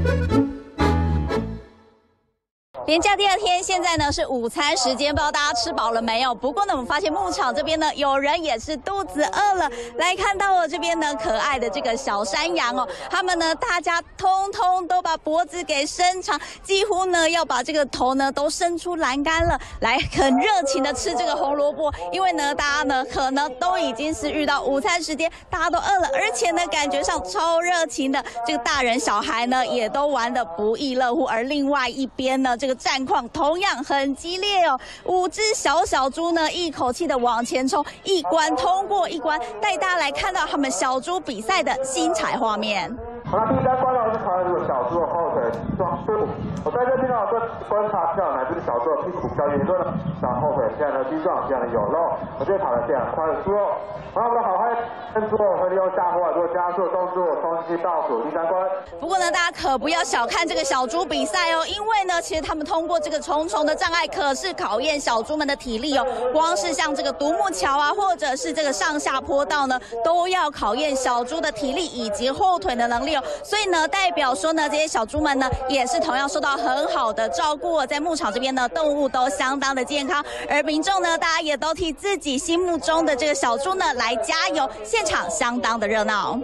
Thank you. 连假第二天，现在呢是午餐时间，不知道大家吃饱了没有？不过呢，我们发现牧场这边呢，有人也是肚子饿了。来看到我这边呢，可爱的这个小山羊哦，他们呢，大家通通都把脖子给伸长，几乎呢要把这个头呢都伸出栏杆了，来很热情的吃这个红萝卜。因为呢，大家呢可能都已经是遇到午餐时间，大家都饿了，而且呢感觉上超热情的，这个大人小孩呢也都玩得不亦乐乎。而另外一边呢，这个。战况同样很激烈哦，五只小小猪呢，一口气的往前冲，一关通过一关，带大家来看到他们小猪比赛的精彩画面。好了，第三关呢是考验这个小猪的后腿肌壮度。我在这边呢，观察跳哪只小猪的屁股比较圆润，然后腿这样的肌壮，这样的有肉，我就跑得这样快的猪肉。然后我们好汉跟猪肉会利用下坡做加速动作，冲击倒数第三关。不过呢，大家可不要小看这个小猪比赛哦，因为呢，其实他们通过这个重重的障碍，可是考验小猪们的体力哦。光是像这个独木桥啊，或者是这个上下坡道呢，都要考验小猪的体力以及后腿的能力哦。所以呢，代表说呢，这些小猪们们呢，也是同样受到很好的照顾。在牧场这边呢，动物都相当的健康，而民众呢，大家也都替自己心目中的这个小猪呢来加油，现场相当的热闹。